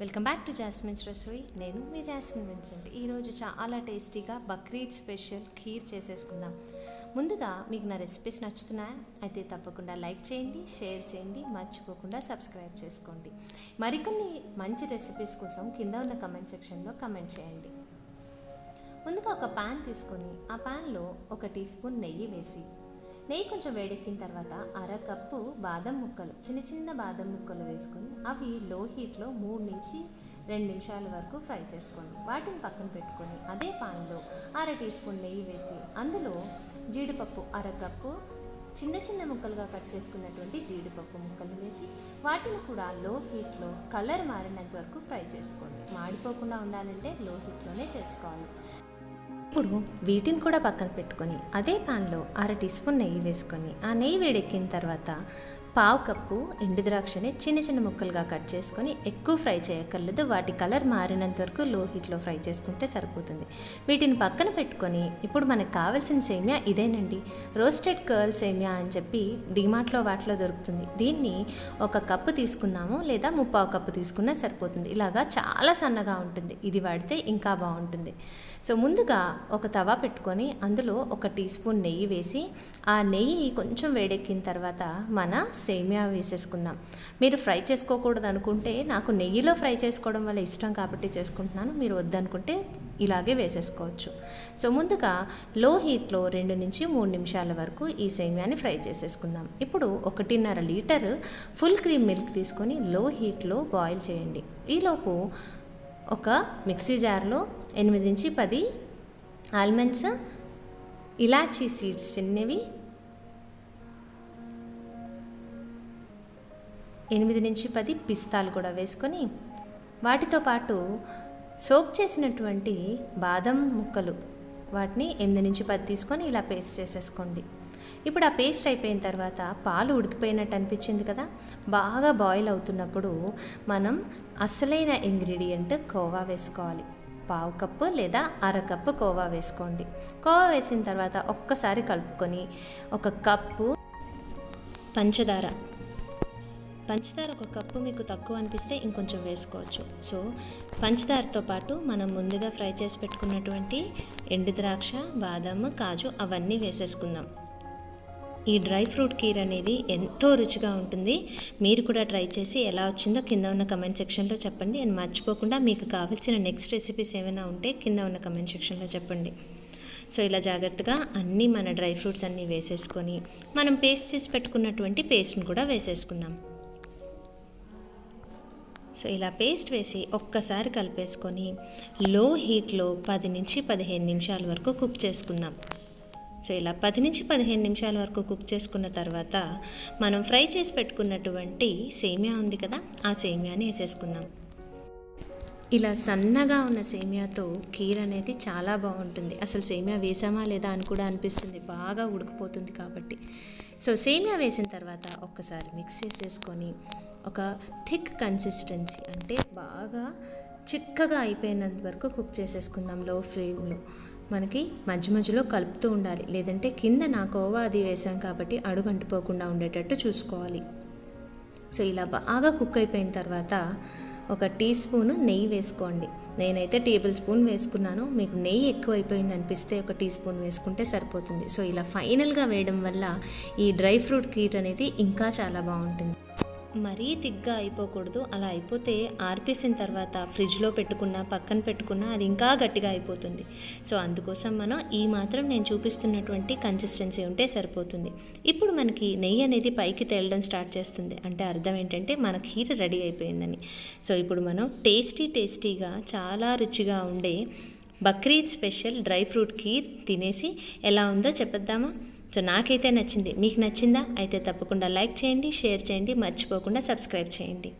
Welcome back to Jasmine's Rasoi నేను మీ jasmine Vincent ఈరోజు చాలా టేస్టీగా బక్రీద్ స్పెషల్ ఖీర్ చేసేసుకుందాం. ముందుగా మీకు నా రెసిపీస్ నచ్చుతున్నాయా? అయితే తప్పకుండా లైక్ చేయండి షేర్ చేయండి మర్చిపోకుండా సబ్స్క్రైబ్ చేసుకోండి. మరికొన్ని మంచి రెసిపీస్ కోసం కింద ఉన్న కమెంట్ సెక్షన్లో కమెంట్ చేయండి. ముందుగా ఒక పాన్ తీసుకొని ఆ ప్యాన్లో ఒక టీ స్పూన్ నెయ్యి వేసి నెయ్యి కొంచెం వేడెక్కిన తర్వాత అర కప్పు బాదం ముక్కలు చిన్న చిన్న బాదం ముక్కలు వేసుకొని అవి లో హీట్లో మూడు నుంచి రెండు నిమిషాల వరకు ఫ్రై చేసుకోండి. వాటిని పక్కన పెట్టుకొని అదే పాన్లో అర టీ స్పూన్ నెయ్యి వేసి అందులో జీడిపప్పు అర కప్పు చిన్న చిన్న ముక్కలుగా కట్ చేసుకున్నటువంటి జీడిపప్పు ముక్కలు వేసి వాటిని కూడా లో హీట్లో కలర్ మారినంత వరకు ఫ్రై చేసుకోండి. మాడిపోకుండా ఉండాలంటే లో హీట్లోనే చేసుకోవాలి. ఇప్పుడు వీటిని కూడా పక్కన పెట్టుకొని అదే పాన్లో అర టీ స్పూన్ నెయ్యి వేసుకొని ఆ నెయ్యి వేడెక్కిన తర్వాత పావు కప్పు ఎండు ద్రాక్షని చిన్న చిన్న ముక్కలుగా కట్ చేసుకొని ఎక్కువ ఫ్రై చేయక్కర్లేదు. వాటి కలర్ మారినంత వరకు లో హీట్లో ఫ్రై చేసుకుంటే సరిపోతుంది. వీటిని పక్కన పెట్టుకొని ఇప్పుడు మనకు కావాల్సిన సేమియా ఇదేనండి. రోస్టెడ్ కర్ల్ సేమియా అని చెప్పి డిమార్ట్లో వాటిలో దొరుకుతుంది. దీన్ని ఒక కప్పు తీసుకున్నాము లేదా ముప్పావు కప్పు తీసుకున్నా సరిపోతుంది. ఇలాగా చాలా సన్నగా ఉంటుంది. ఇది వాడితే ఇంకా బాగుంటుంది. సో ముందుగా ఒక తవా పెట్టుకొని అందులో ఒక టీ స్పూన్ నెయ్యి వేసి ఆ నెయ్యి కొంచెం వేడెక్కిన తర్వాత మన సేమియా వేసేసుకుందాం. మీరు ఫ్రై చేసుకోకూడదు అనుకుంటే నాకు నెయ్యిలో ఫ్రై చేసుకోవడం వల్ల ఇష్టం కాబట్టి చేసుకుంటున్నాను. మీరు వద్దనుకుంటే ఇలాగే వేసేసుకోవచ్చు. సో ముందుగా లో హీట్లో రెండు నుంచి మూడు నిమిషాల వరకు ఈ సేమియాని ఫ్రై చేసేసుకుందాం. ఇప్పుడు ఒకటిన్నర లీటర్ ఫుల్ క్రీమ్ మిల్క్ తీసుకొని లో హీట్లో బాయిల్ చేయండి. ఈలోపు ఒక మిక్సీ జార్లో ఎనిమిది నుంచి పది ఆల్మండ్స్ ఇలాచీ సీడ్స్ చిన్నవి ఎనిమిది నుంచి పది పిస్తాలు కూడా వేసుకొని వాటితో పాటు సోప్ చేసినటువంటి బాదం ముక్కలు వాటిని ఎనిమిది నుంచి పది తీసుకొని ఇలా పేస్ట్ చేసేసుకోండి. ఇప్పుడు ఆ పేస్ట్ అయిపోయిన తర్వాత పాలు ఉడికిపోయినట్టు అనిపించింది కదా? బాగా బాయిల్ అవుతున్నప్పుడు మనం అసలైన ఇంగ్రీడియంట్ కోవా వేసుకోవాలి. పావు కప్పు లేదా అర కప్పు కోవా వేసుకోండి. కోవా వేసిన తర్వాత ఒక్కసారి కలుపుకొని ఒక కప్పు పంచదార పంచదార ఒక కప్పు మీకు తక్కువ అనిపిస్తే ఇంకొంచెం వేసుకోవచ్చు. సో పంచదారతో పాటు మనం ముందుగా ఫ్రై చేసి పెట్టుకున్నటువంటి ఎండు ద్రాక్ష బాదం కాజు అవన్నీ వేసేసుకుందాం. ఈ డ్రై ఫ్రూట్ కీర్ అనేది ఎంతో రుచిగా ఉంటుంది. మీరు కూడా ట్రై చేసి ఎలా వచ్చిందో కింద ఉన్న కమెంట్ సెక్షన్లో చెప్పండి. అండ్ మర్చిపోకుండా మీకు కావాల్సిన నెక్స్ట్ రెసిపీస్ ఏమైనా ఉంటే కింద ఉన్న కమెంట్ సెక్షన్లో చెప్పండి. సో ఇలా జాగ్రత్తగా అన్నీ మన డ్రై ఫ్రూట్స్ అన్నీ వేసేసుకొని మనం పేస్ట్ చేసి పెట్టుకున్నటువంటి పేస్ట్ని కూడా వేసేసుకుందాం. సో ఇలా పేస్ట్ వేసి ఒక్కసారి కలిపేసుకొని లో హీట్లో పది నుంచి పదిహేను నిమిషాల వరకు కుక్ చేసుకుందాం. సో ఇలా పది నుంచి పదిహేను నిమిషాల వరకు కుక్ చేసుకున్న తర్వాత మనం ఫ్రై చేసి పెట్టుకున్నటువంటి సేమియా ఉంది కదా ఆ సేమియాని వేసేసుకుందాం. ఇలా సన్నగా ఉన్న సేమియాతో కీర్ అనేది చాలా బాగుంటుంది. అసలు సేమియా వేసామా లేదా అని కూడా అనిపిస్తుంది. బాగా ఉడికిపోతుంది కాబట్టి. సో సేమియా వేసిన తర్వాత ఒక్కసారి మిక్స్ చేసేసుకొని ఒక థిక్ కన్సిస్టెన్సీ అంటే బాగా చిక్కగా అయిపోయినంత వరకు కుక్ చేసేసుకుందాం లో. ఫ్లేమ్లో మనకి మధ్య మధ్యలో కలుపుతూ ఉండాలి. లేదంటే కింద నా కోవా అది వేసాం కాబట్టి అడుగు అంటుపోకుండా ఉండేటట్టు చూసుకోవాలి. సో ఇలా బాగా కుక్ అయిపోయిన తర్వాత ఒక టీ స్పూను నెయ్యి వేసుకోండి. నేనైతే టేబుల్ స్పూన్ వేసుకున్నాను. మీకు నెయ్యి ఎక్కువ అయిపోయింది అనిపిస్తే ఒక టీ స్పూన్ వేసుకుంటే సరిపోతుంది. సో ఇలా ఫైనల్గా వేయడం వల్ల ఈ డ్రై ఫ్రూట్ కీట్ అనేది ఇంకా చాలా బాగుంటుంది. మరీ తిగ్గా అయిపోకూడదు. అలా అయిపోతే ఆర్పేసిన తర్వాత ఫ్రిడ్జ్లో పెట్టుకున్న పక్కన పెట్టుకున్న అది ఇంకా గట్టిగా అయిపోతుంది. సో అందుకోసం మనం ఈ మాత్రం నేను చూపిస్తున్నటువంటి కన్సిస్టెన్సీ ఉంటే సరిపోతుంది. ఇప్పుడు మనకి నెయ్యి అనేది పైకి తేలడం స్టార్ట్ చేస్తుంది. అంటే అర్థం ఏంటంటే మన ఖీర్ రెడీ అయిపోయిందని. సో ఇప్పుడు మనం టేస్టీ టేస్టీగా చాలా రుచిగా ఉండే Bakrid special dry fruit kheer తినేసి ఎలా ఉందో చెప్పేద్దామా? సో నాకైతే నచ్చింది. మీకు నచ్చిందా? అయితే తప్పకుండా లైక్ చేయండి షేర్ చేయండి మర్చిపోకుండా సబ్స్క్రైబ్ చేయండి.